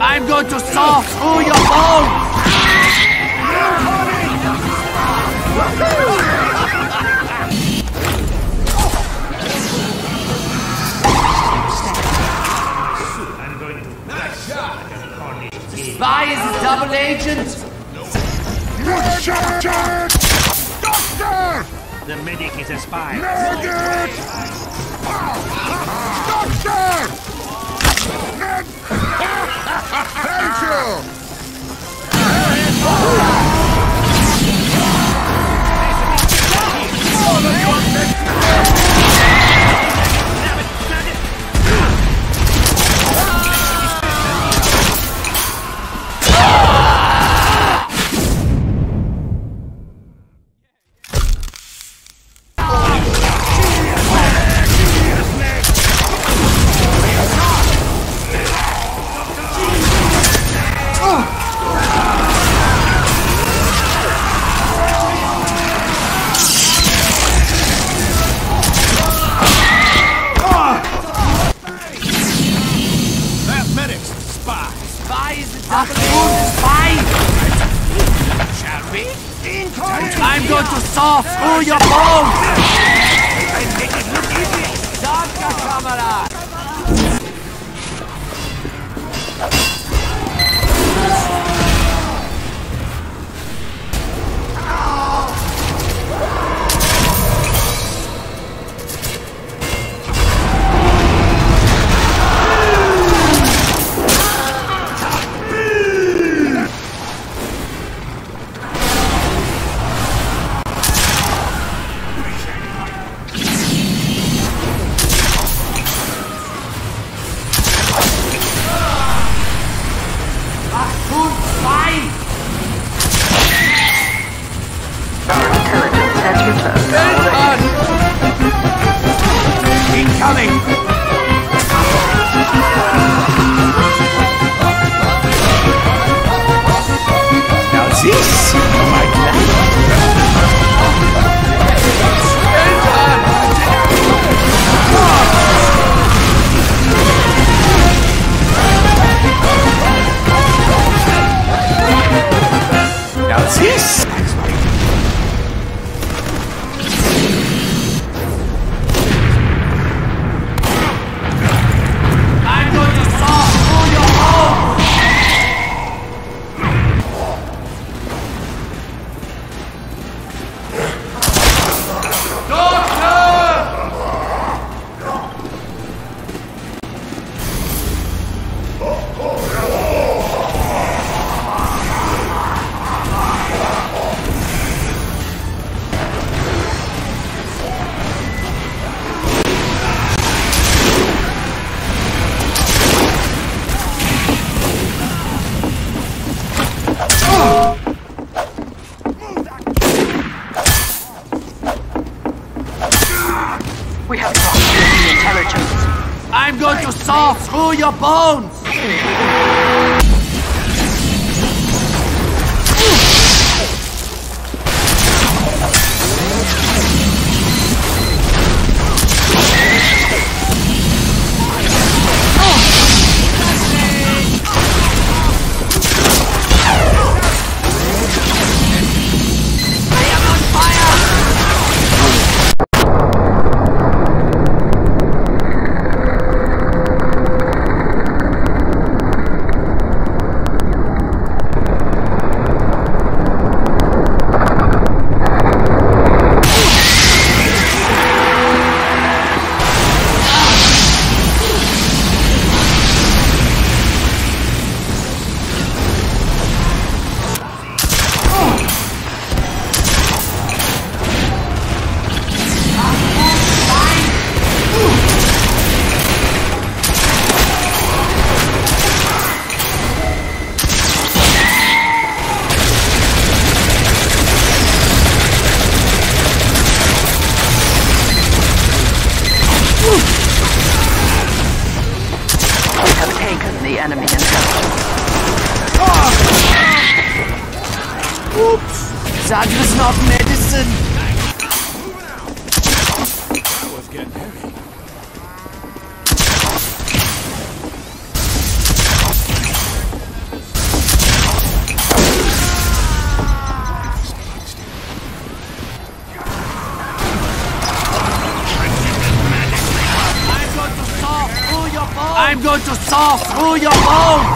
I'm going to saw through your bones! Is a double agent! Doctor! The medic is a spy. Medic! Doctor! Med- Saw through your bones! We have lost the intelligence. I'm going to saw through your bones! enemy in oh. Oops! That was not medicine! I'm going to saw through your bones.